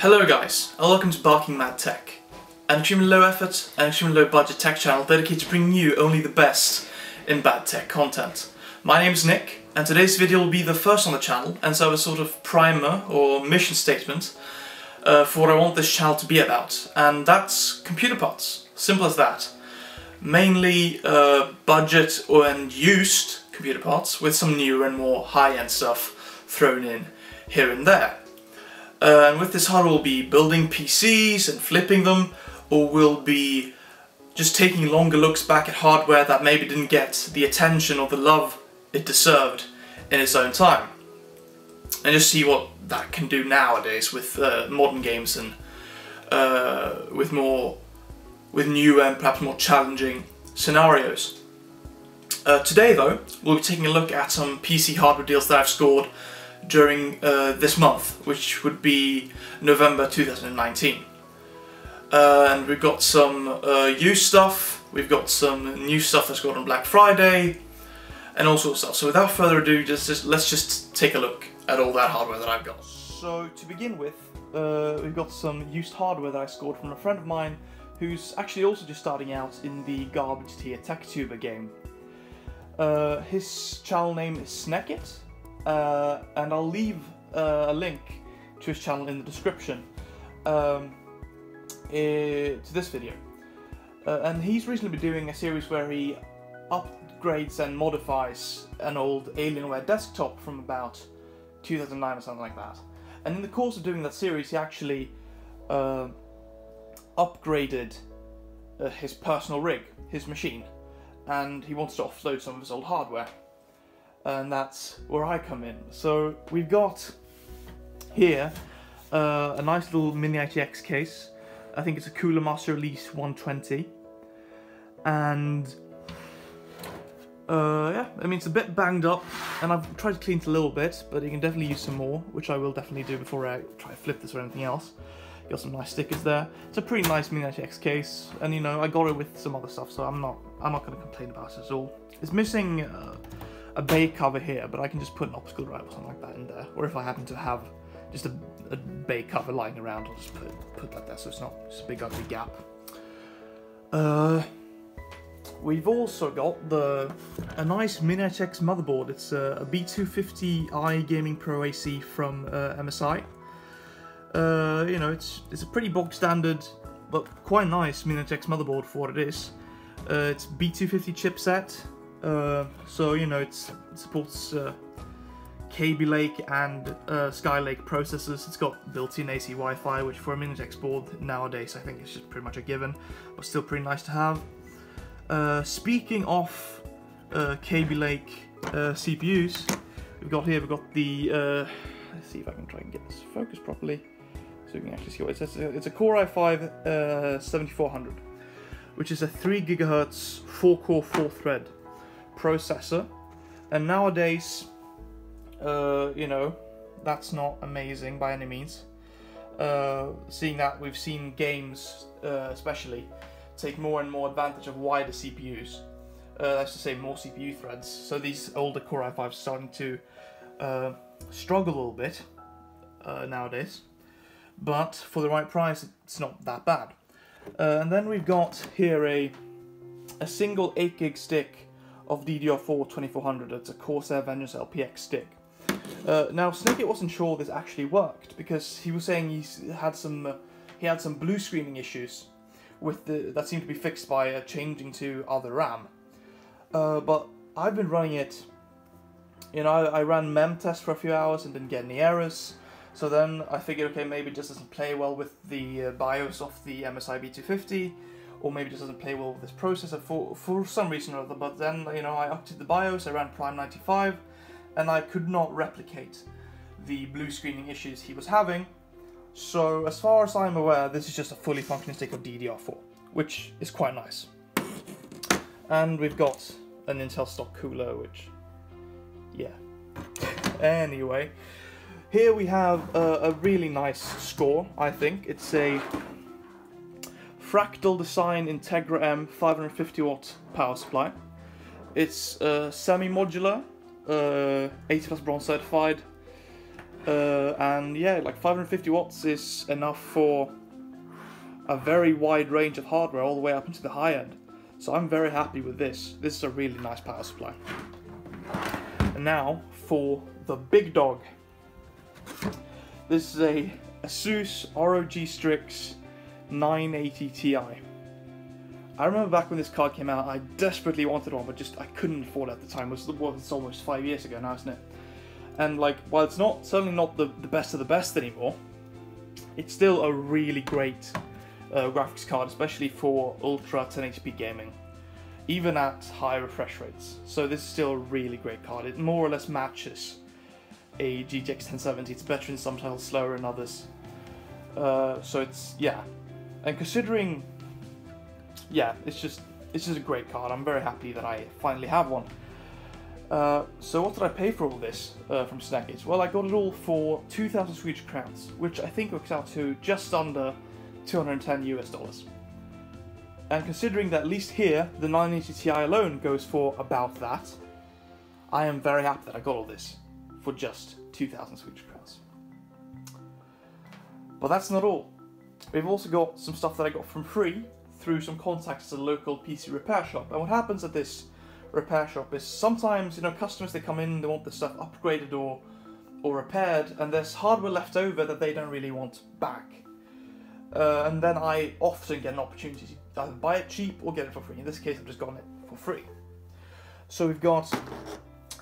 Hello guys, and welcome to Barking Mad Tech, an extremely low effort and extremely low budget tech channel dedicated to bringing you only the best in bad tech content. My name is Nick, and today's video will be the first on the channel, and so a sort of primer or mission statement uh, for what I want this channel to be about, and that's computer parts. Simple as that. Mainly uh, budget and used computer parts, with some new and more high-end stuff thrown in here and there. Uh, and with this hardware we'll be building PCs and flipping them, or we'll be just taking longer looks back at hardware that maybe didn't get the attention or the love it deserved in its own time. And just see what that can do nowadays with uh, modern games and uh, with more, with new and perhaps more challenging scenarios. Uh, today though, we'll be taking a look at some PC hardware deals that I've scored during uh, this month, which would be November 2019. Uh, and we've got some uh, used stuff, we've got some new stuff that's got on Black Friday, and all sorts of stuff. So without further ado, just, just let's just take a look at all that hardware that I've got. So to begin with, uh, we've got some used hardware that I scored from a friend of mine who's actually also just starting out in the garbage tier TechTuber game. Uh, his channel name is Sneckit, uh, and I'll leave uh, a link to his channel in the description um, to this video. Uh, and he's recently been doing a series where he upgrades and modifies an old Alienware desktop from about 2009 or something like that. And in the course of doing that series, he actually uh, upgraded uh, his personal rig, his machine, and he wants to offload some of his old hardware and that's where I come in. So we've got here uh, a nice little mini ITX case. I think it's a Cooler Master Release 120. And uh, yeah, I mean it's a bit banged up and I've tried to clean it a little bit, but you can definitely use some more, which I will definitely do before I try to flip this or anything else. Got some nice stickers there. It's a pretty nice mini ITX case, and you know I got it with some other stuff, so I'm not I'm not going to complain about it at all. It's missing uh, a bay cover here, but I can just put an optical drive or something like that in there. Or if I happen to have just a, a bay cover lying around, I'll just put, put that there so it's not just a big ugly gap. Uh, we've also got the a nice mini ITX motherboard. It's a, a B250i Gaming Pro AC from uh, MSI. Uh, you know, it's it's a pretty bog standard, but quite nice mini ITX motherboard for what it is. Uh, it's B250 chipset, uh, so you know it supports uh, Kaby Lake and uh, Skylake processors. It's got built-in AC Wi-Fi, which for a mini ITX board nowadays I think is just pretty much a given, but still pretty nice to have. Uh, speaking of uh, Kaby Lake uh, CPUs, we've got here we've got the. let's see if I can try and get this focused properly, so you can actually see what it says. It's a Core i5 7400, which is a 3 gigahertz 4-core 4-thread processor. And nowadays, uh, you know, that's not amazing by any means. Uh, seeing that we've seen games, uh, especially, take more and more advantage of wider CPUs. Uh, that's to say, more CPU threads. So these older Core i5s are starting to uh, struggle a little bit uh, nowadays. But for the right price, it's not that bad. and then we've got here a a single 8 gig stick of DDR4 2400. It's a Corsair Vengeance LPX stick. Uh, now, Sneckit wasn't sure this actually worked because he was saying he had some uh, he had some blue screening issues with the that seemed to be fixed by uh, changing to other RAM. Uh, but I've been running it. You know, I, I ran mem test for a few hours and didn't get any errors. So then I figured, okay, maybe it just doesn't play well with the uh, BIOS of the MSI B250 or maybe just doesn't play well with this processor for, for some reason or other. But then, you know, I updated the BIOS, I ran Prime 95, and I could not replicate the blue screening issues he was having. So, as far as I'm aware, this is just a fully functioning stick of DDR4, which is quite nice. And we've got an Intel stock cooler, which, yeah. Anyway, here we have a, a really nice score, I think. It's a Fractal Design Integra M 550 watt power supply. It's uh, semi-modular, uh, 80 plus bronze certified, Uh, and yeah, like 550 watts is enough for a very wide range of hardware all the way up into the high end. So I'm very happy with this. This is a really nice power supply. And now for the big dog. This is a Asus ROG Strix 980 Ti. I remember back when this card came out, I desperately wanted one, but just I couldn't afford it at the time. It was well, it's almost five years ago now, isn't it? And like, while it's not certainly not the, the best of the best anymore, it's still a really great uh, graphics card, especially for ultra 1080p gaming, even at high refresh rates. So this is still a really great card. It more or less matches a GTX 1070. It's better in some titles, slower in others. Uh, so it's yeah, and considering, yeah, it's just it's just a great card. I'm very happy that I finally have one. Uh, so what did I pay for all this uh, from Sneckit? Well, I got it all for 2,000 Swedish crowns, which I think works out to just under 210 US dollars. And considering that at least here, the 980 Ti alone goes for about that, I am very happy that I got all this for just 2,000 Swedish crowns. But that's not all. We've also got some stuff that I got from free through some contacts at a local PC repair shop. And what happens at this repair shop is sometimes, you know, customers they come in, they want the stuff upgraded or or repaired, and there's hardware left over that they don't really want back. Uh, and then I often get an opportunity to either buy it cheap or get it for free. In this case, I've just gotten it for free. So we've got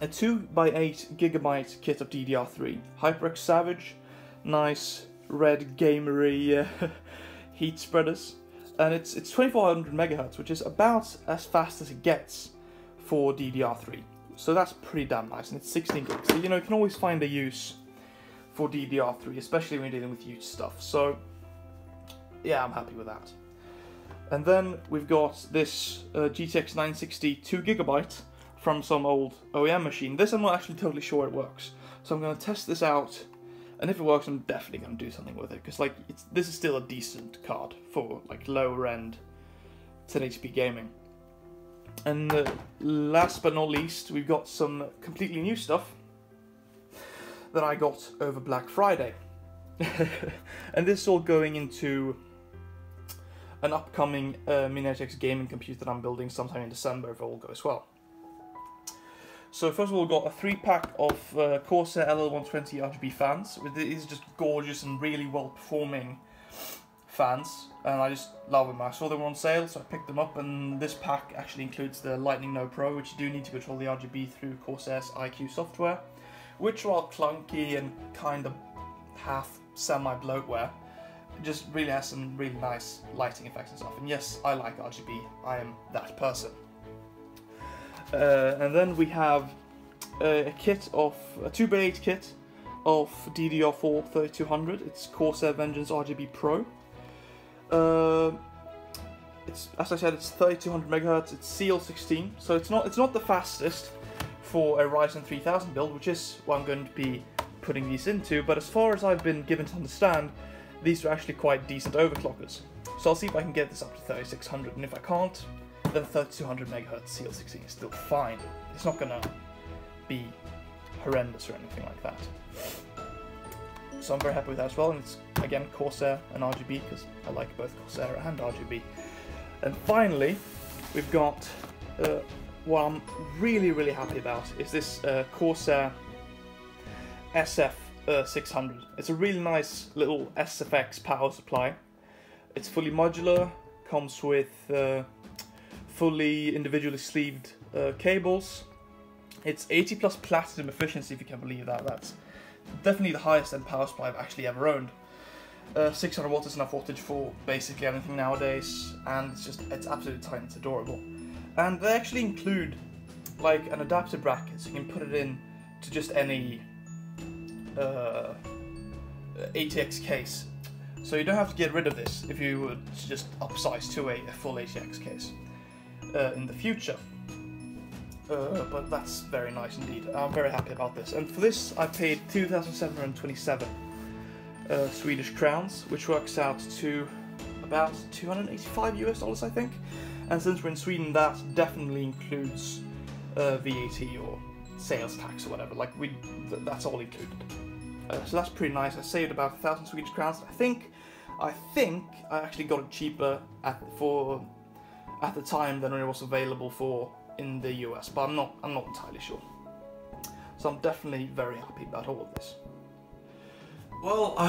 a 2x8 gigabyte kit of DDR3, HyperX Savage, nice red gamery uh, heat spreaders, and it's it's 2400 megahertz, which is about as fast as it gets for DDR3. So that's pretty damn nice, and it's 16 gigs. So you know you can always find a use for DDR3, especially when you're dealing with huge stuff. So yeah, I'm happy with that. And then we've got this uh, GTX 960 2 gigabyte from some old OEM machine. This I'm not actually totally sure it works, so I'm going to test this out, and if it works, I'm definitely going to do something with it because like this is still a decent card for like lower end 1080p gaming. And uh, last but not least, we've got some completely new stuff that I got over Black Friday. and this is all going into an upcoming uh, gaming computer that I'm building sometime in December if all goes well. So first of all, we've got a three pack of uh, Corsair LL120 RGB fans. These are just gorgeous and really well performing fans, and I just love them. I saw they were on sale, so I picked them up. And this pack actually includes the Lighting Node Pro, which you do need to control the RGB through Corsair's iCUE software, which while clunky and kind of half semi bloatware, just really has some really nice lighting effects and stuff. And yes, I like RGB. I am that person. Uh, and then we have a kit of a 2x8 kit of DDR4 3200. It's Corsair Vengeance RGB Pro. Uh, it's as I said, it's 3200 megahertz. It's CL16, so it's not it's not the fastest for a Ryzen 3000 build, which is what I'm going to be putting these into. But as far as I've been given to understand, these are actually quite decent overclockers. So I'll see if I can get this up to 3600, and if I can't, then 3200 megahertz CL16 is still fine. It's not gonna be horrendous or anything like that. So I'm very happy with that as well, and it's again Corsair and RGB because I like both Corsair and RGB. And finally, we've got uh, what I'm really really happy about is this uh, Corsair SF uh, 600. It's a really nice little SFX power supply. It's fully modular, comes with uh, fully individually sleeved uh, cables. It's 80 plus platinum efficiency, if you can believe that. That's definitely the highest end power supply I've actually ever owned. Uh, 600 watts is enough wattage for basically anything nowadays, and it's just it's absolutely tiny. It's adorable. And they actually include like an adapter bracket, so you can put it in to just any uh, ATX case. So you don't have to get rid of this if you would just upsize to a, a full ATX case uh, in the future. Uh, but that's very nice indeed. I'm very happy about this. And for this, I paid 2,727 uh, Swedish crowns, which works out to about 285 US dollars, I think. And since we're in Sweden, that definitely includes uh, VAT or sales tax or whatever. Like we, th that's all included. Uh, so that's pretty nice. I saved about a thousand Swedish crowns. I think, I think I actually got it cheaper at for at the time than it was available for in the US, but I'm not I'm not entirely sure. So I'm definitely very happy about all of this. Well, I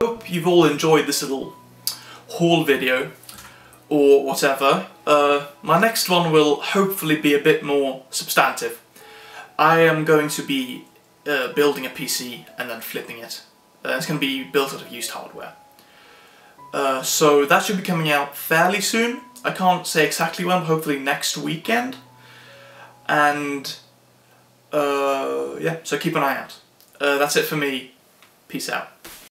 hope, you've all enjoyed this little haul video or whatever. Uh, my next one will hopefully be a bit more substantive. I am going to be uh, building a PC and then flipping it. Uh, it's going to be built out of used hardware. Uh, so that should be coming out fairly soon. I can't say exactly when, hopefully next weekend. And uh, yeah, so keep an eye out. Uh, that's it for me. Peace out.